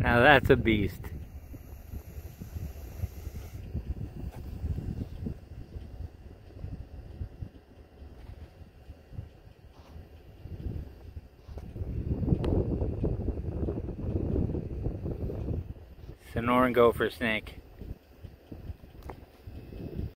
Now that's a beast. Sonoran gopher snake.